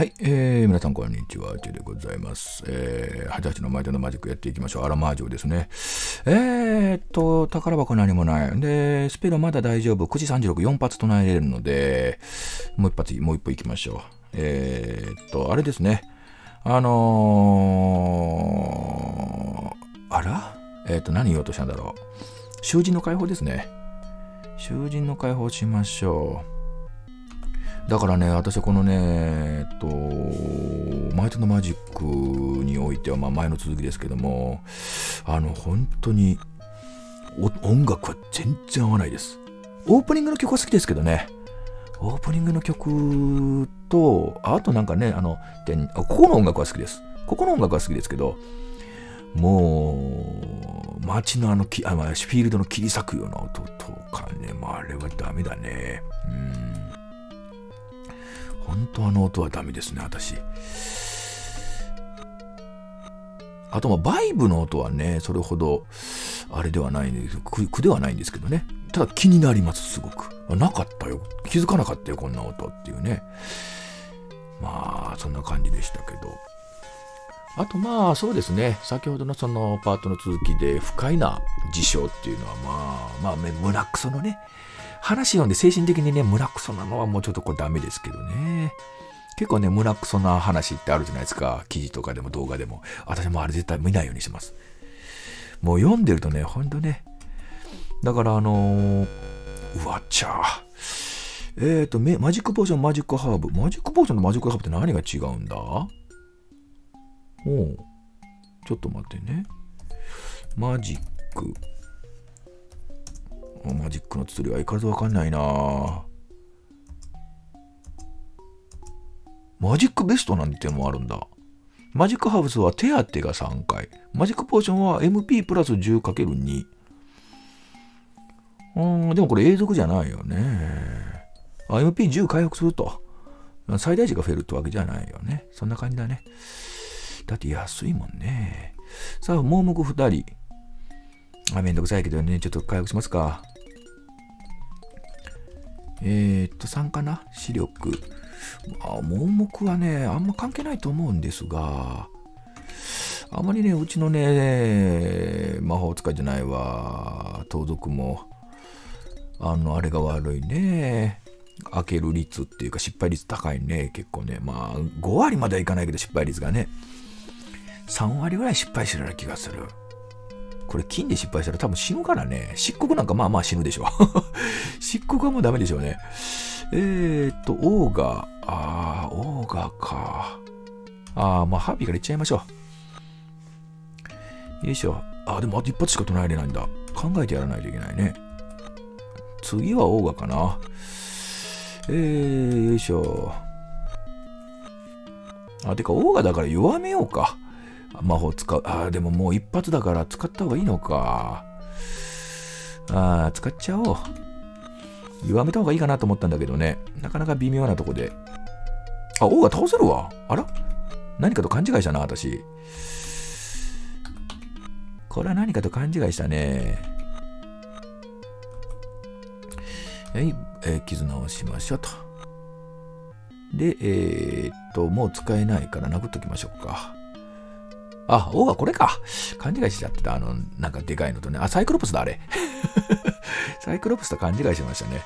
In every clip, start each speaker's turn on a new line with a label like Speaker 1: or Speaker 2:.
Speaker 1: はい、えー、皆さんこんにちは、チュでございます。えー、88の前でのマジックやっていきましょう。アラマージョですね。えーっと、宝箱何もない。で、スペルまだ大丈夫。9時36、4発唱えれるので、もう一発、もう一歩行きましょう。えーっと、あれですね。あのー、あら？えーっと、何言おうとしたんだろう。囚人の解放ですね。囚人の解放しましょう。だからね、私はこのね、えっと、マイトのマジックにおいては、まあ前の続きですけども、あの、本当に、音楽は全然合わないです。オープニングの曲は好きですけどね、オープニングの曲と、あとなんかね、あの、ここの音楽は好きです。ここの音楽は好きですけど、もう、街のあのきあ、まあ、フィールドの切り裂くような音とかね、まあ、あれはダメだね。うん。本当あの音はダメですね、私。あと、ま、バイブの音はね、それほど、あれではないんです苦苦ではないんですけどね。ただ気になります、すごく。なかったよ。気づかなかったよ、こんな音っていうね。まあ、そんな感じでしたけど。あとまあそうですね、先ほどのそのパートの続きで不快な事象っていうのはまあ、まあ、胸クソのね、話読んで精神的にね、胸クソなのはもうちょっとこれダメですけどね。結構ね、胸クソな話ってあるじゃないですか。記事とかでも動画でも。私もあれ絶対見ないようにします。もう読んでるとね、ほんとね。だからあのー、うわっちゃえっ、ー、と、マジックポーション、マジックハーブ。マジックポーションとマジックハーブって何が違うんだ？おうちょっと待ってね。マジック。マジックの綴りは相変わらずわかんないなマジックベストなんていうのもあるんだ。マジックハウスは手当てが3回。マジックポーションは MP プラス 10×2。うん、でもこれ永続じゃないよね。MP10 回復すると。最大値が増えるってわけじゃないよね。そんな感じだね。だって安いもんね。さあ、盲目2人。あ、めんどくさいけどね、ちょっと回復しますか。えー、っと、3かな？視力。あ、盲目はね、あんま関係ないと思うんですが、あまりね、うちのね、魔法使いじゃないわ、盗賊も、あの、あれが悪いね。開ける率っていうか失敗率高いね、結構ね。まあ、5割まではいかないけど失敗率がね。3割ぐらい失敗してるような気がする。これ金で失敗したら多分死ぬからね。漆黒なんかまあまあ死ぬでしょ。漆黒はもうダメでしょうね。えー、っと、オーガー。あー、オーガーか。あー、まあハッピーからいっちゃいましょう。よいしょ。あ、でもあと一発しか唱えれないんだ。考えてやらないといけないね。次はオーガかな。えー、よいしょ。あ、てか、オーガだから弱めようか。魔法使う。ああ、でももう一発だから使った方がいいのか。ああ、使っちゃおう。弱めた方がいいかなと思ったんだけどね。なかなか微妙なとこで。あ、王が倒せるわ。あら？何かと勘違いしたな、私。これは何かと勘違いしたね。はい、えー、絆をしましょうと。で、えー、っと、もう使えないから殴っときましょうか。あ、王がこれか。勘違いしちゃってた。あの、なんかでかいのとね。あ、サイクロプスだ、あれ。サイクロプスと勘違いしましたね。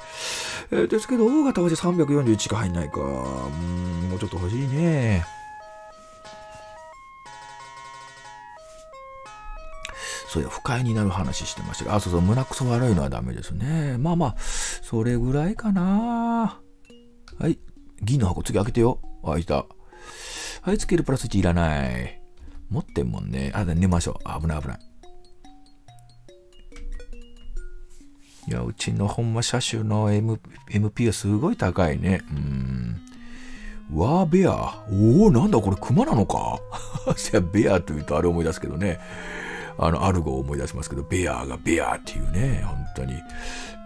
Speaker 1: えー、ですけど、王が倒して341しか入んないか。うん、もうちょっと欲しいね。そういや、不快になる話してましたけど、あ、そうそう、胸くそ悪いのはダメですね。まあまあ、それぐらいかな。はい。銀の箱次開けてよ。あ、いた。はい、つけるプラス1いらない。持ってんもんね。あ、寝ましょう。危ない危ない。いや、うちのほんま車種の、M、MP はすごい高いね。うん。ワーベア。おお、なんだこれ熊なのか？じゃベアというとあれ思い出すけどね。あの、アルゴを思い出しますけど、ベアがベアっていうね。本当に。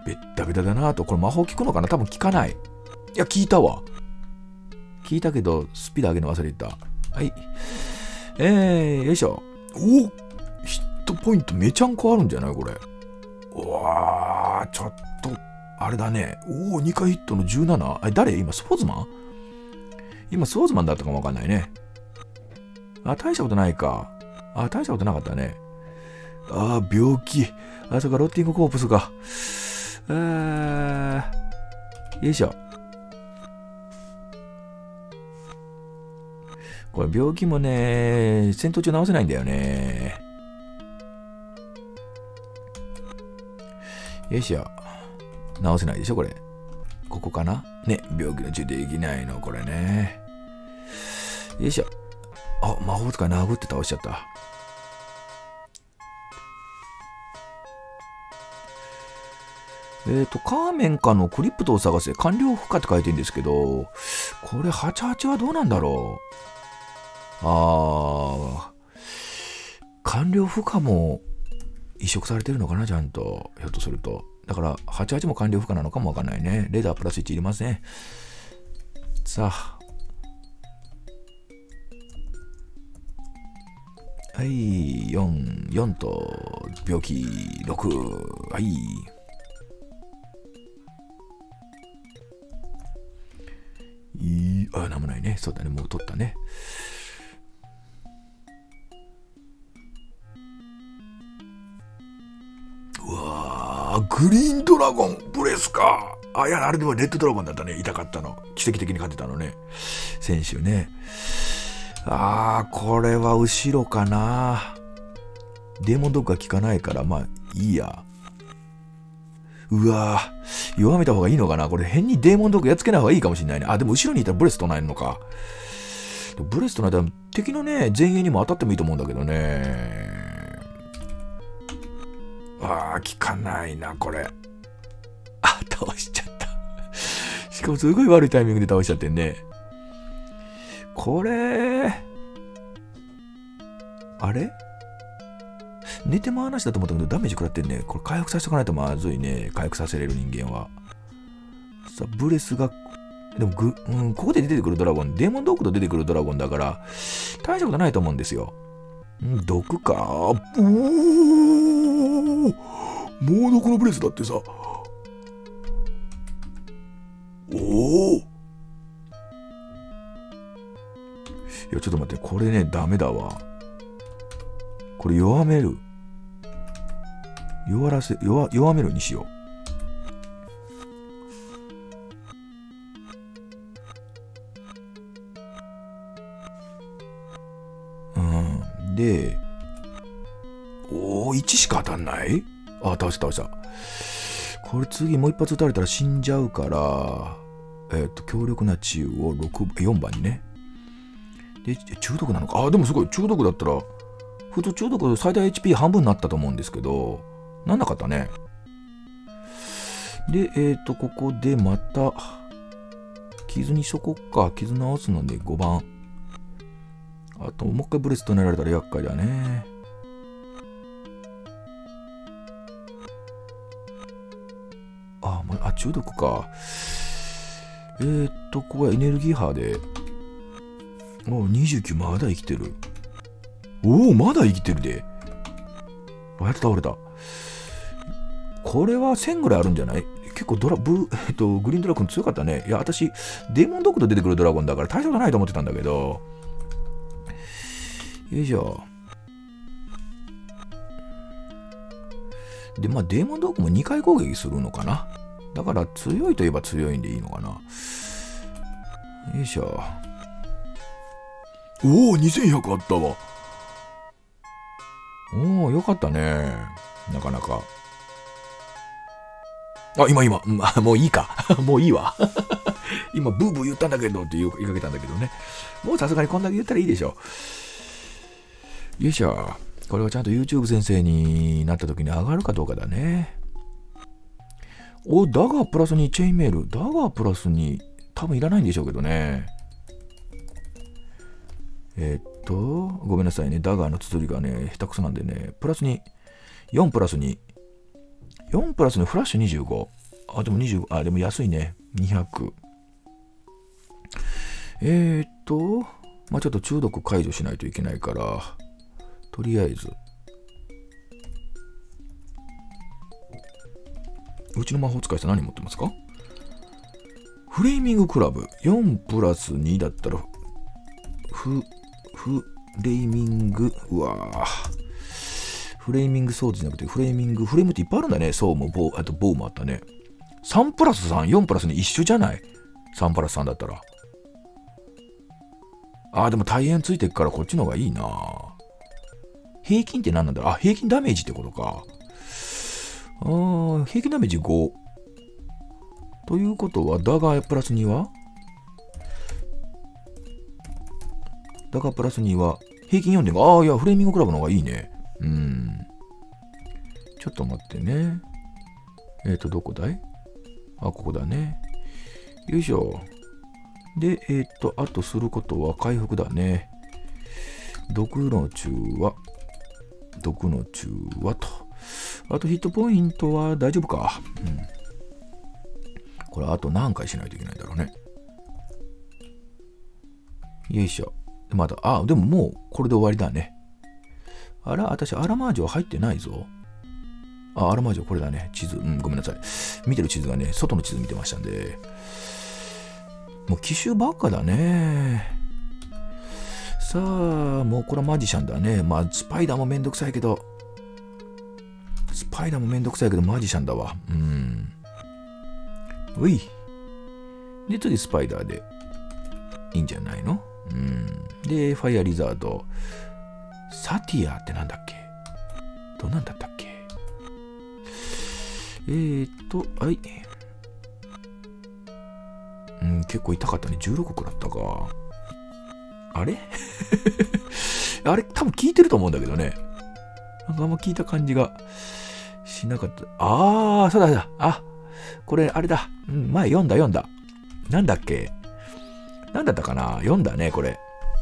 Speaker 1: ベッタベタだなと。これ魔法効くのかな？多分効かない。いや、効いたわ。聞いたけど、スピード上げるの忘れてた。はい。えー、よいしょ。おヒットポイントめちゃんこあるんじゃないこれ。うわー、ちょっと、あれだね。おお、2回ヒットの17。あ、誰？今、スポーツマン？今、ソーズマンだったかもわかんないね。あ、大したことないか。あ、大したことなかったね。あー、病気。あ、そっか、ロッティングコープスか。あー、よいしょ。これ病気もね、戦闘中治せないんだよね。よいしょ。治せないでしょ、これ。ここかな？ね、病気の中できないの、これね。よいしょ。あ、魔法使い殴って倒しちゃった。えっ、ー、と、カーメンかのクリプトを探せ、完了不可って書いてるんですけど、これ88はどうなんだろう？あー、完了不可も移植されてるのかな、ちゃんと。ひょっとすると。だから、88も完了不可なのかもわかんないね。レーダープラス1いりますね。さあ。はい、4、4と、病気、6、はい。いい、あ、なんもないね。そうだね、もう取ったね。わグリーンドラゴン、ブレスか。あ、いや、あれでもレッドドラゴンだったね。痛かったの。奇跡的に勝てたのね。先週ね。あー、これは後ろかな。デーモンドッグが効かないから、まあ、いいや。うわぁ、弱めた方がいいのかなこれ変にデーモンドッグやっつけない方がいいかもしれないね。あ、でも後ろにいたらブレストないのか。ブレストないたら敵のね、前衛にも当たってもいいと思うんだけどね。ああ、効かないな、これ。あ、倒しちゃった。しかもすごい悪いタイミングで倒しちゃってんね。これ、あれ？寝て回なしだと思ったけどダメージ食らってんね。これ回復させとかないとまずいね。回復させれる人間は。さあ、ブレスが、でもぐ、うん、ここで出てくるドラゴン、デーモンドークと出てくるドラゴンだから、大したことないと思うんですよ。うん毒か。うーおー猛毒のブレスだってさ。おおいや、ちょっと待って、これね、ダメだわ。これ弱める。弱らせ、弱、弱めるにしよう。んない？あ、倒した倒した。これ次もう一発撃たれたら死んじゃうから、えっ、ー、と、強力な治癒を6、4番にね。で、中毒なのか？あ、でもすごい。中毒だったら、普通中毒最大 HP 半分になったと思うんですけど、なんなかったね。で、えっ、ー、と、ここでまた、傷にしとこっか。傷直すので5番。あと、もう一回ブレスト狙られたら厄介だね。中毒か。えー、っと、ここはエネルギー波で、お29まだ生きてる。おお、まだ生きてるで。あ、やっと倒れた。これは1000ぐらいあるんじゃない？結構ドラ、ブ、えっと、グリーンドラゴン強かったね。いや、私、デーモンドックと出てくるドラゴンだから大したことないと思ってたんだけど。よいしょ。で、まあ、デーモンドックも2回攻撃するのかな？だから強いといえば強いんでいいのかな。よいしょ。おお、2100あったわ。おお、よかったね。なかなか。あ、今今、まあ、もういいか。もういいわ。今、ブーブー言ったんだけどって言いかけたんだけどね。もうさすがにこんだけ言ったらいいでしょ。よいしょ。これはちゃんと YouTube 先生になった時に上がるかどうかだね。お、ダガープラスにチェインメール。ダガープラスに多分いらないんでしょうけどね。えー、っと、ごめんなさいね。ダガーの綴りがね、下手くそなんでね。プラスに、4プラスに4プラスのフラッシュ25。あ、でも25、あ、でも安いね。200。えー、っと、まあちょっと中毒解除しないといけないから、とりあえず。うちの魔法使いさん何持ってますか？フレーミングクラブ。4プラス2だったら、フ、フレーミング、うわ。フレーミングソードじゃなくて、フレーミング、フレームっていっぱいあるんだね。そうも、ボー、あとボウもあったね。3プラス3、4プラス2一緒じゃない ?3 プラス3だったら。あー、でも大変ついてっからこっちの方がいいな平均って何なんだろう？あ、平均ダメージってことか。あー、平均ダメージ5。ということは、ダガープラス2は？ダガープラス2は、平均4.5。ああ、いや、フレーミングクラブの方がいいね。うん。ちょっと待ってね。えっ、ー、と、どこだい？あ、ここだね。よいしょ。で、えっ、ー、と、あとすることは回復だね。毒の中和。毒の中和と。あとヒットポイントは大丈夫か。うん。これあと何回しないといけないんだろうね。よいしょ。まだ、あ、でももうこれで終わりだね。あら、私、アラマージョ入ってないぞ。あ、アラマージョこれだね。地図。うん、ごめんなさい。見てる地図がね、外の地図見てましたんで。もう奇襲ばっかだね。さあ、もうこれはマジシャンだね。まあ、スパイダーもめんどくさいけど、スパイダーもめんどくさいけど、マジシャンだわ。うん。うい。で、次スパイダーでいいんじゃないの？うん。で、ファイアリザード。サティアってなんだっけ？どんなんだったっけ？えーっと、はい。うん、結構痛かったね。16個だったか。あれ？あれ、多分聞いてると思うんだけどね。なんかあんま聞いた感じがしなかった。あー、そうだだ。あ、これ、あれだ。うん、前読んだ読んだ。なんだっけ？なんだったかな？読んだね、これ。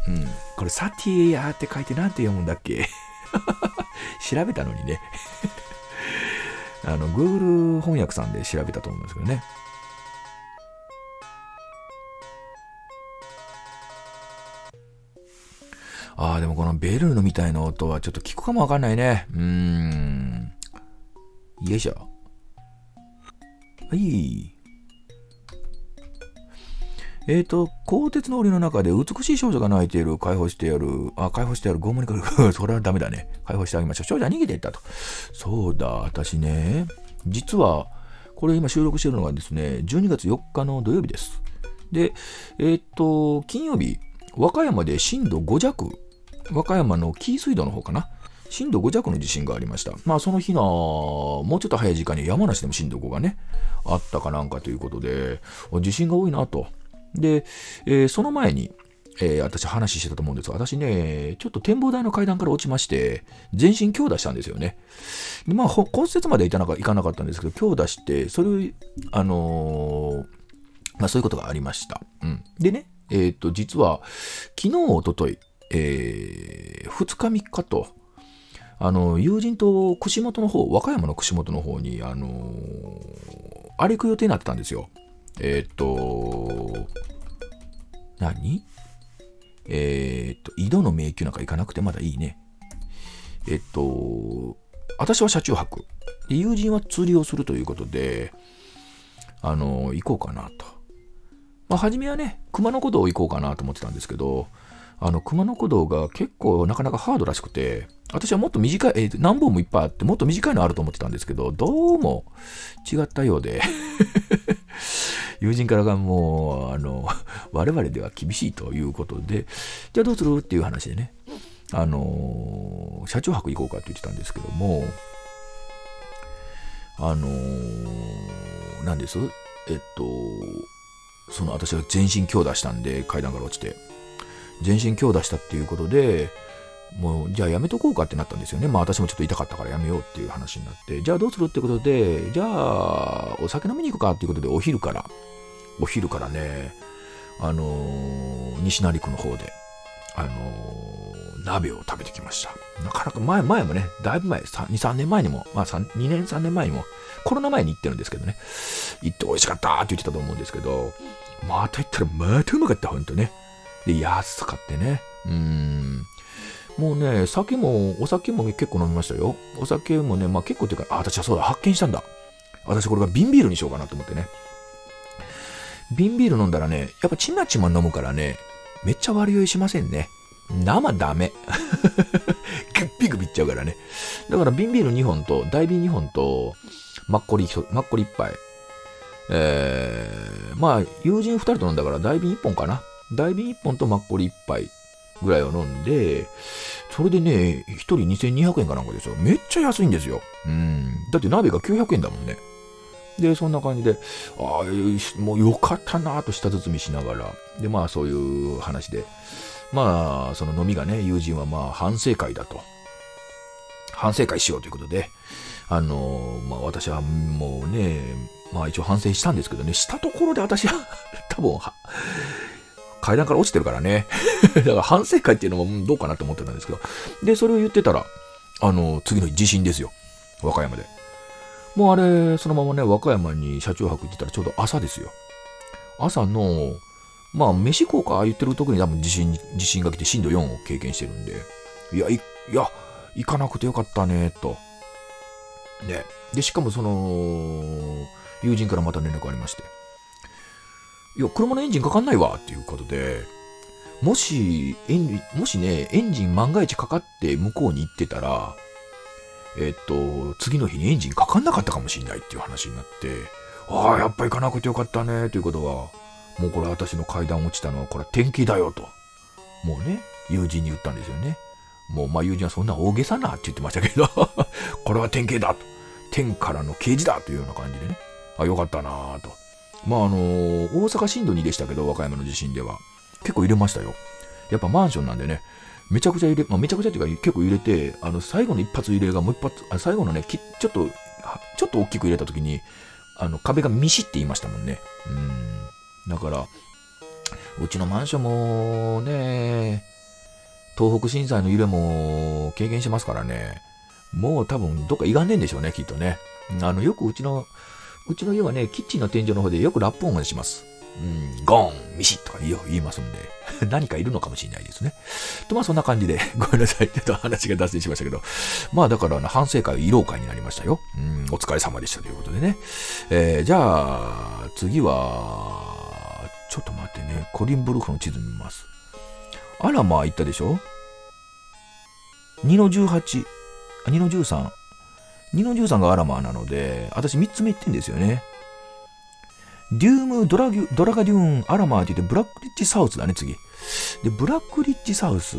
Speaker 1: うん。これサティアって書いてなんて読むんだっけ？調べたのにね あの、Google 翻訳さんで調べたと思いますけどね。ああ、でもこのベルのみたいな音はちょっと聞くかもわかんないね。うーん。よいしょ。はい。えっ、ー、と、鋼鉄の檻の中で美しい少女が泣いている、解放してやる、あ、解放してやる、拷問に来る、それはダメだね。解放してあげましょう。少女は逃げていったと。そうだ、私ね、実は、これ今収録してるのがですね、12月4日の土曜日です。で、えっ、ー、と、金曜日、和歌山で震度5弱、和歌山の紀伊水道の方かな。震度5弱の地震がありました。まあその日のもうちょっと早い時間に山梨でも震度5がね、あったかなんかということで、地震が多いなと。で、えー、その前に、えー、私話してたと思うんですが、私ね、ちょっと展望台の階段から落ちまして、全身強打したんですよね。でまあ、骨折までいかなかったんですけど、強打して、それ、あのー、まあそういうことがありました。うん。でね、えっ、ー、と、実は、昨日、おととい、えー、2日3日と、あの、友人と串本の方、和歌山の串本の方に、あのー、歩く予定になってたんですよ。えっ、と、何？えっ、と、井戸の迷宮なんか行かなくてまだいいね。えっ、と、私は車中泊。で友人は釣りをするということで、あの、行こうかなと。まあ、初めはね、熊野古道行こうかなと思ってたんですけど、あの、熊野古道が結構なかなかハードらしくて、私はもっと短い、えー、何本もいっぱいあって、もっと短いのあると思ってたんですけど、どうも違ったようで 友人からがもう、あの、我々では厳しいということで、じゃあどうするっていう話でね、あの、車中泊行こうかって言ってたんですけども、あの、何です？えっと、その私は全身強打したんで、階段から落ちて、全身強打したっていうことで、もう、じゃあやめとこうかってなったんですよね。まあ私もちょっと痛かったからやめようっていう話になって、じゃあどうするってことで、じゃあお酒飲みに行くかっていうことでお昼から、お昼からね、あのー、西成区の方で、あのー、鍋を食べてきました。なかなか前、前もね、だいぶ前、2、3年前にも、まあ2年、3年前にも、コロナ前に行ってるんですけどね、行って美味しかったって言ってたと思うんですけど、また行ったらまたうまかった、ほんとね。で、安かってね。うん。もうね、酒も、お酒も結構飲みましたよ。お酒もね、まあ結構っていうか、あ、私はそうだ、発見したんだ。私これが瓶ビールにしようかなと思ってね。瓶ビール飲んだらね、やっぱちまちま飲むからね、めっちゃ悪酔いしませんね。生ダメ。グッピグピいっちゃうからね。だから瓶ビール2本と、大瓶2本と、マッコリ、マッコリ1杯。えー、まあ、友人2人と飲んだから大瓶1本かな。大瓶1本とマッコリ1杯ぐらいを飲んで、それでね、1人2200円かなんかですよ。めっちゃ安いんですよ。うん。だって鍋が900円だもんね。で、そんな感じで、ああ、もうよかったなぁと舌包みしながら、で、まあそういう話で、まあ、その飲みがね、友人はまあ反省会だと。反省会しようということで、あの、まあ私はもうね、まあ一応反省したんですけどね、したところで私は多分は、階段から落ちてるからね。だから反省会っていうのもどうかなと思ってたんですけど。で、それを言ってたら、あの、次の日地震ですよ。和歌山で。もうあれ、そのままね、和歌山に車中泊行ってたらちょうど朝ですよ。朝の、まあ、飯行こうか言ってる時に多分地震、地震が来て震度4を経験してるんで、いや、い、や、行かなくてよかったね、と。ね。で、しかもその、友人からまた連絡ありまして。いや、車のエンジンかかんないわっていうことで、もし、エンもしね、エンジン万が一かかって向こうに行ってたら、えっと、次の日にエンジンかかんなかったかもしれないっていう話になって、ああ、やっぱ行かなくてよかったね、ということは、もうこれ私の階段落ちたのはこれ天気だよと。もうね、友人に言ったんですよね。もうまあ友人はそんな大げさなって言ってましたけど これは天気だと。天からの啓示だというような感じでね。あ、よかったなぁと。まああのー、大阪震度2でしたけど、和歌山の地震では。結構入れましたよ。やっぱマンションなんでね、めちゃくちゃ入れ、まあ、めちゃくちゃっていうか結構入れて、あの、最後の一発入れがもう一発、あ最後のね、ちょっと、ちょっと大きく入れた時に、あの、壁がミシって言いましたもんね。うん。だから、うちのマンションもね、東北震災の揺れも経験してますからね、もう多分どっかいがんねんでしょうね、きっとね。あの、よくうちの、うちの家はね、キッチンの天井の方でよくラップ音がします。うん、ゴーン、ミシッとか言いますんで、何かいるのかもしれないですね。と、まあそんな感じで、ごめんなさい。ちょっと話が脱線しましたけど、まあだから、反省会、慰労会になりましたよ。うん、お疲れ様でしたということでね。えー、じゃあ、次は、ちょっと待ってね、コリンブルフの地図見ます。あら、まあ行ったでしょ ?2 の18、2の13。2の13がアラマーなので、私3つ目行ってんですよね。デュームドラギュ、ドラガデューン、アラマーって言って、ブラックリッジサウスだね、次。で、ブラックリッジサウス。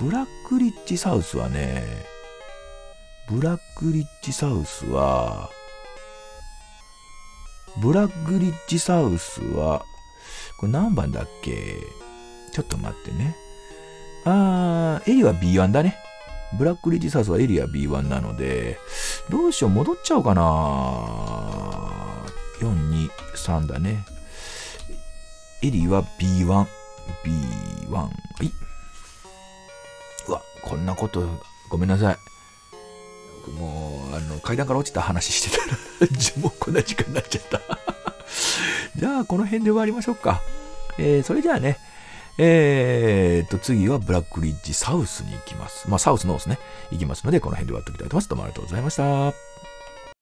Speaker 1: ブラックリッジサウスはね、ブラックリッジサウスは、ブラックリッジサウスは、これ何番だっけ？ちょっと待ってね。あー、エリは B1 だね。ブラックリジサウスはエリア B1 なので、どうしよう、戻っちゃおうかな。423だね。エリは B1。B1。はい。うわ、こんなこと、ごめんなさい。もう、あの、階段から落ちた話してたら もうこんな時間になっちゃった じゃあ、この辺で終わりましょうか。えー、それじゃあね、えーと、次はブラックリッジサウスに行きます。まあ、サウスノースね、行きますので、この辺で終わっておきたいと思います。どうもありがとうございました。